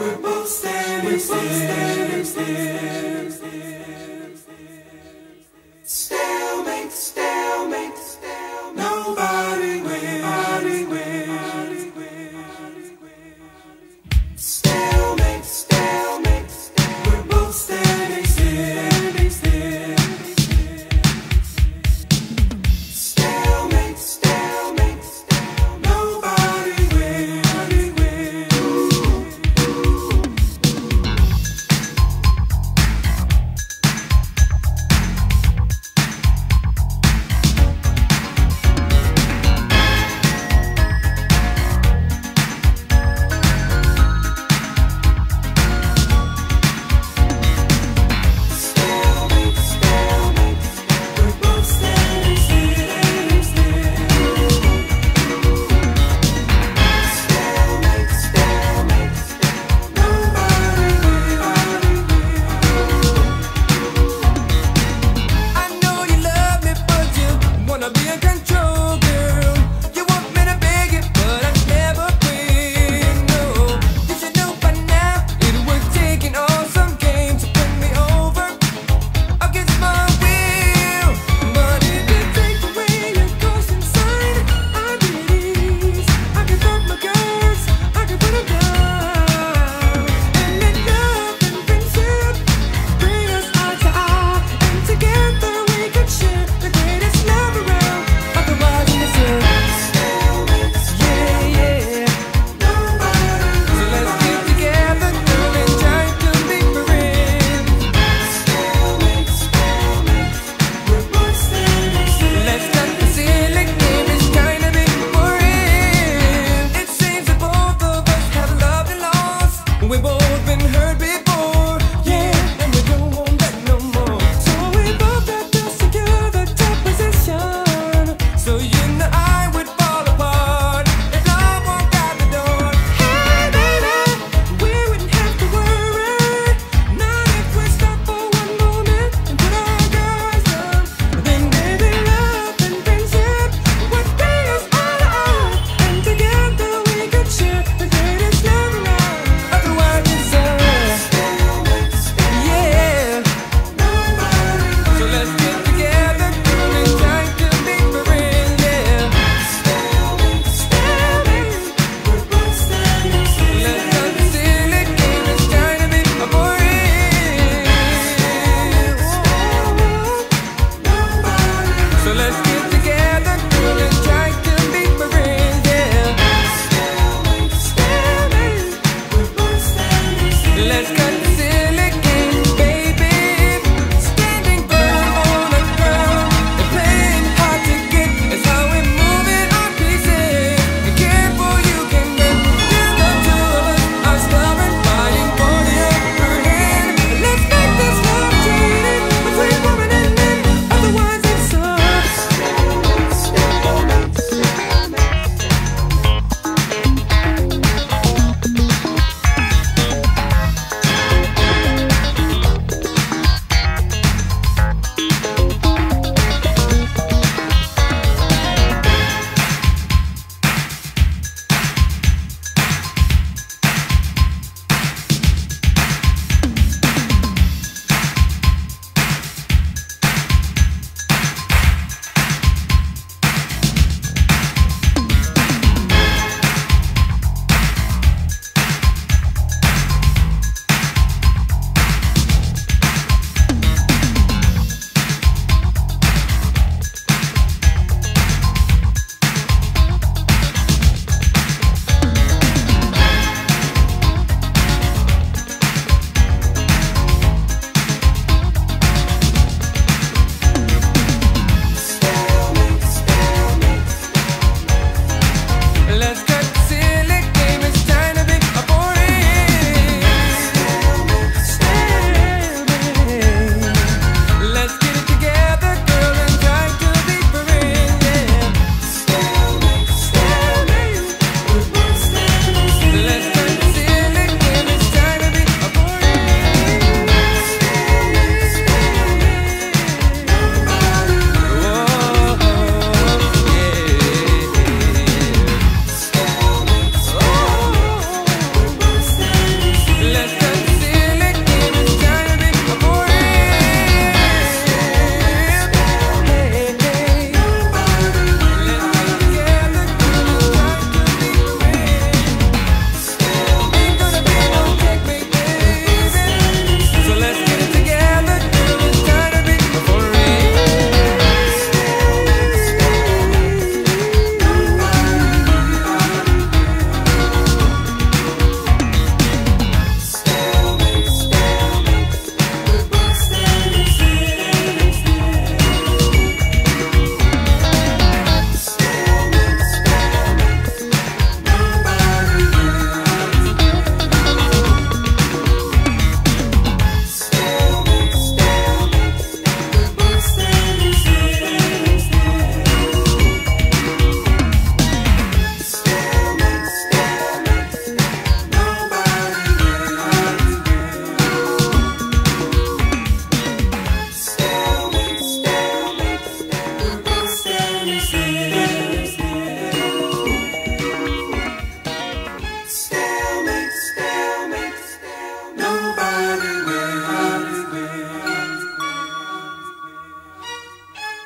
We're both standing still. Stalemate,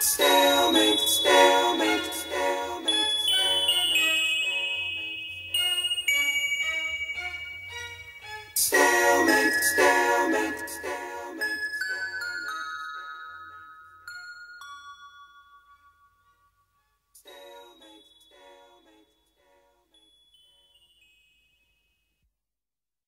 Stalemate.